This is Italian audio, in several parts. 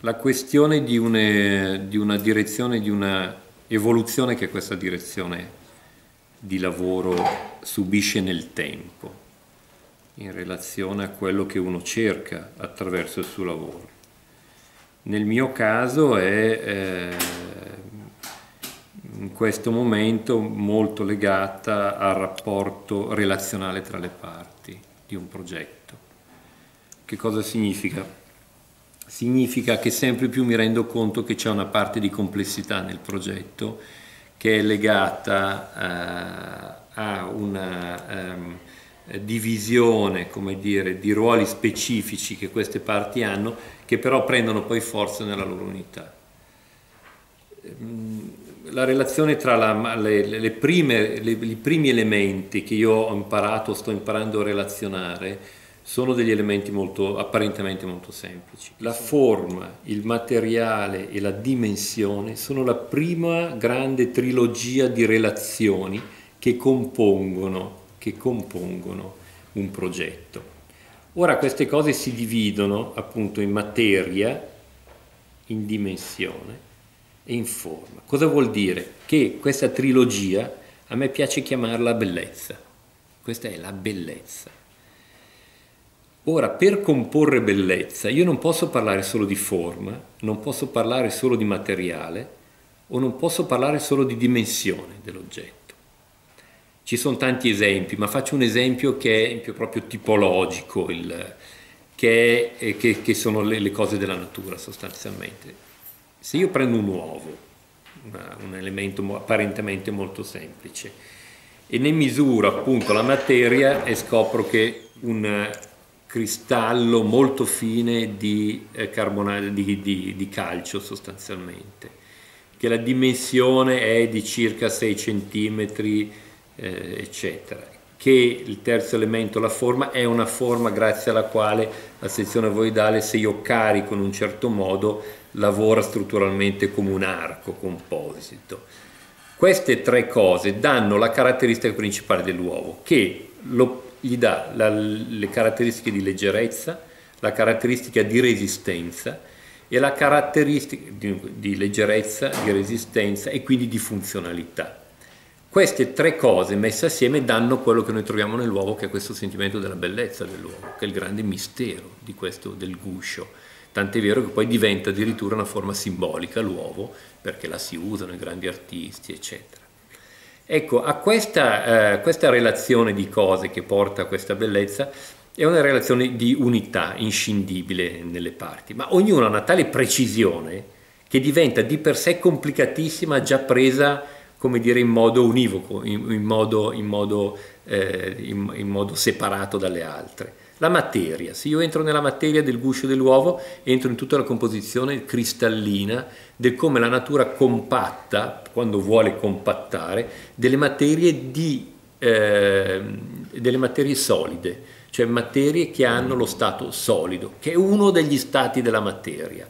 la questione di, une, di una direzione, di una evoluzione che questa direzione di lavoro subisce nel tempo in relazione a quello che uno cerca attraverso il suo lavoro. Nel mio caso è eh, in questo momento molto legata al rapporto relazionale tra le parti di un progetto. Che cosa significa? Significa che sempre più mi rendo conto che c'è una parte di complessità nel progetto che è legata uh, a una um, divisione, dire, di ruoli specifici che queste parti hanno, che però prendono poi forza nella loro unità. Ehm, la relazione tra la, le, le prime, le, i primi elementi che io ho imparato, sto imparando a relazionare, sono degli elementi molto, apparentemente molto semplici. La forma, il materiale e la dimensione sono la prima grande trilogia di relazioni che compongono, che compongono un progetto. Ora queste cose si dividono appunto in materia, in dimensione e in forma. Cosa vuol dire? Che questa trilogia a me piace chiamarla bellezza. Questa è la bellezza. Ora, per comporre bellezza, io non posso parlare solo di forma, non posso parlare solo di materiale o non posso parlare solo di dimensione dell'oggetto. Ci sono tanti esempi, ma faccio un esempio che è proprio tipologico, il, che, è, che, che, sono le, le, cose della natura sostanzialmente. Se io prendo un uovo, una, un elemento apparentemente molto semplice, e ne misuro appunto la materia e scopro che un cristallo molto fine di, eh, di, di, di calcio sostanzialmente, che la dimensione è di circa 6 cm, eh, eccetera. Che il terzo elemento, la forma, è una forma grazie alla quale la sezione avoidale, se io carico in un certo modo, lavora strutturalmente come un arco composito. Queste tre cose danno la caratteristica principale dell'uovo, che lo gli dà la, le caratteristiche di leggerezza, la caratteristica di resistenza e la caratteristica di, di leggerezza, di resistenza e quindi di funzionalità. Queste tre cose messe assieme danno quello che noi troviamo nell'uovo, che è questo sentimento della bellezza dell'uovo, che è il grande mistero questo, del guscio. Tant'è vero che poi diventa addirittura una forma simbolica l'uovo, perché la si usano i grandi artisti, eccetera. Ecco, a questa, eh, questa relazione di cose che porta a questa bellezza è una relazione di unità inscindibile nelle parti, ma ognuno ha una tale precisione che diventa di per sé complicatissima già presa, come dire, in modo univoco, in, in, modo, in, modo, eh, in modo separato dalle altre. La materia, se io entro nella materia del guscio dell'uovo, entro in tutta la composizione cristallina del come la natura compatta, quando vuole compattare, delle materie, di, eh, delle materie solide, cioè materie che hanno lo stato solido, che è uno degli stati della materia.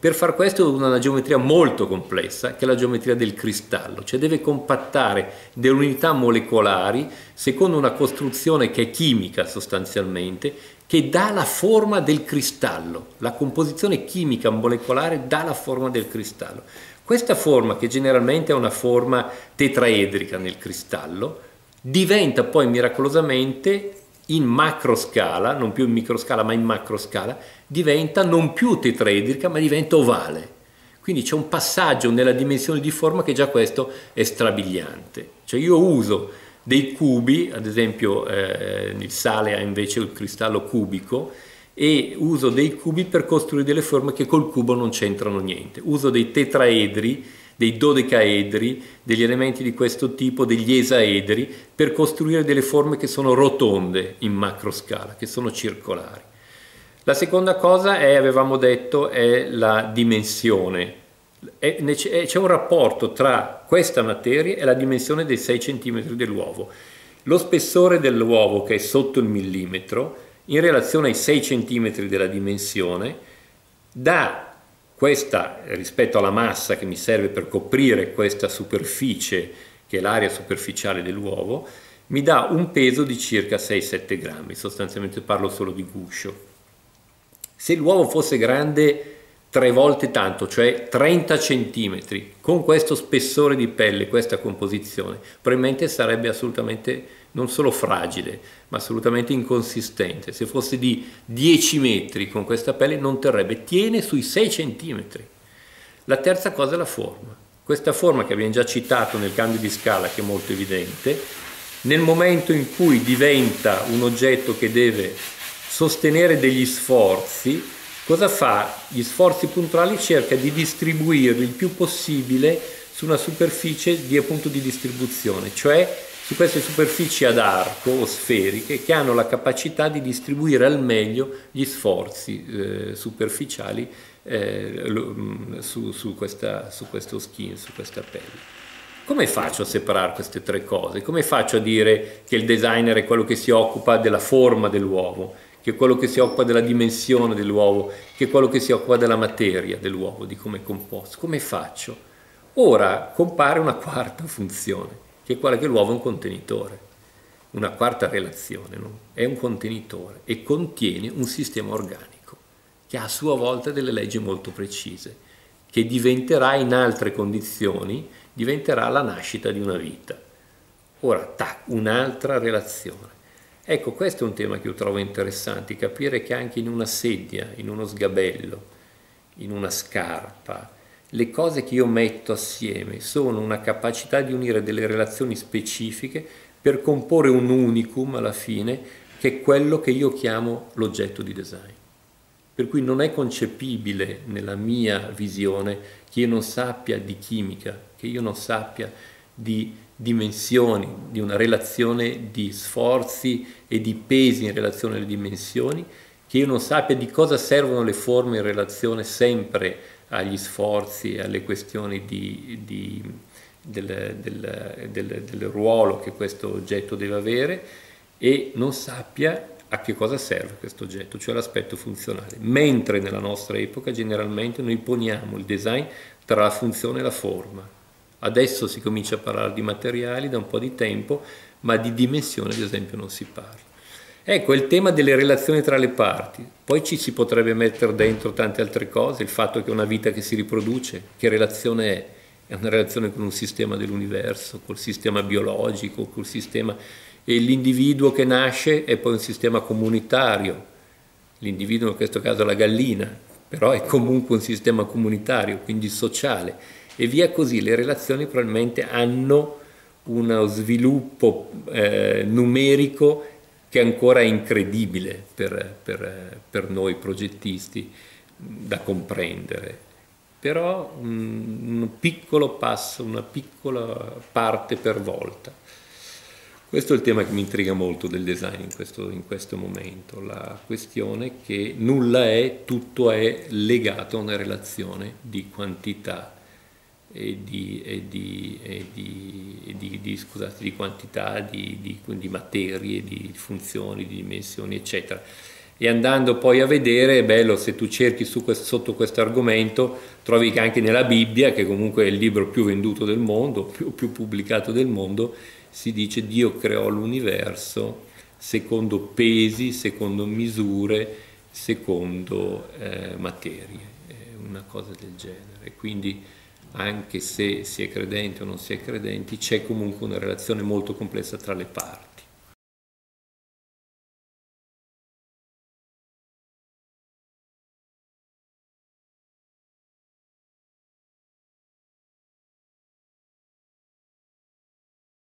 Per far questo una geometria molto complessa, che è la geometria del cristallo, cioè deve compattare delle unità molecolari secondo una costruzione che è chimica sostanzialmente, che dà la forma del cristallo. La composizione chimica molecolare dà la forma del cristallo. Questa forma, che generalmente è una forma tetraedrica nel cristallo, diventa poi miracolosamente in macroscala, non più in microscala ma in macroscala, diventa non più tetraedrica ma diventa ovale. Quindi c'è un passaggio nella dimensione di forma che già questo è strabiliante. Cioè io uso dei cubi, ad esempio eh, il sale ha invece il cristallo cubico, e uso dei cubi per costruire delle forme che col cubo non c'entrano niente. Uso dei tetraedri dei dodecaedri, degli elementi di questo tipo, degli esaedri, per costruire delle forme che sono rotonde in macroscala, che sono circolari. La seconda cosa è, avevamo detto, è la dimensione. C'è un rapporto tra questa materia e la dimensione dei 6 cm dell'uovo. Lo spessore dell'uovo, che è sotto il millimetro, in relazione ai 6 cm della dimensione, dà questa rispetto alla massa che mi serve per coprire questa superficie, che è l'area superficiale dell'uovo, mi dà un peso di circa 6-7 grammi, sostanzialmente parlo solo di guscio. Se l'uovo fosse grande tre volte tanto, cioè 30 centimetri, con questo spessore di pelle, questa composizione, probabilmente sarebbe assolutamente non solo fragile, ma assolutamente inconsistente. Se fosse di 10 metri con questa pelle non terrebbe, tiene sui 6 centimetri. La terza cosa è la forma. Questa forma che abbiamo già citato nel cambio di scala, che è molto evidente, nel momento in cui diventa un oggetto che deve sostenere degli sforzi, Cosa fa? Gli sforzi puntuali cerca di distribuirli il più possibile su una superficie di, appunto, di distribuzione, cioè su queste superfici ad arco o sferiche che hanno la capacità di distribuire al meglio gli sforzi eh, superficiali eh, mm, su, su, questa, su questo skin, su questa pelle. Come faccio a separare queste tre cose? Come faccio a dire che il designer è quello che si occupa della forma dell'uovo? Che è quello che si occupa della dimensione dell'uovo, che è quello che si occupa della materia dell'uovo, di come è composto. Come faccio? Ora compare una quarta funzione, che è quella che l'uovo è un contenitore, una quarta relazione, no? è un contenitore e contiene un sistema organico che ha a sua volta delle leggi molto precise, che diventerà in altre condizioni, diventerà la nascita di una vita. Ora, tac, un'altra relazione. Ecco, questo è un tema che io trovo interessante, capire che anche in una sedia, in uno sgabello, in una scarpa, le cose che io metto assieme sono una capacità di unire delle relazioni specifiche per comporre un unicum alla fine, che è quello che io chiamo l'oggetto di design. Per cui non è concepibile nella mia visione che io non sappia di chimica, che io non sappia di dimensioni, di una relazione di sforzi e di pesi in relazione alle dimensioni, che io non sappia di cosa servono le forme in relazione sempre agli sforzi alle questioni di, di, del, del, del, del ruolo che questo oggetto deve avere e non sappia a che cosa serve questo oggetto, cioè l'aspetto funzionale. Mentre nella nostra epoca generalmente noi poniamo il design tra la funzione e la forma Adesso si comincia a parlare di materiali da un po' di tempo, ma di dimensione ad esempio non si parla. Ecco, il tema delle relazioni tra le parti. Poi ci si potrebbe mettere dentro tante altre cose, il fatto che una vita che si riproduce, che relazione è? È una relazione con un sistema dell'universo, col sistema biologico, col sistema... E l'individuo che nasce è poi un sistema comunitario. L'individuo in questo caso è la gallina, però è comunque un sistema comunitario, quindi sociale e via così. Le relazioni probabilmente hanno uno sviluppo eh, numerico che ancora è incredibile per, per, per noi progettisti da comprendere. Però un, piccolo passo, una piccola parte per volta. Questo è il tema che mi intriga molto del design in questo, in questo, momento, la questione che nulla è, tutto è legato a una relazione di quantità e di, e di, e di, di scusate, quantità, di, materie, di funzioni, di dimensioni, eccetera. E andando poi a vedere, è bello, se tu cerchi questo, sotto questo argomento, trovi che anche nella Bibbia, che comunque è il libro più venduto del mondo, più, più pubblicato del mondo, si dice Dio creò l'universo secondo pesi, secondo misure, secondo eh, materie, una cosa del genere. Quindi anche se si è credenti o non si è credenti, c'è comunque una relazione molto complessa tra le parti.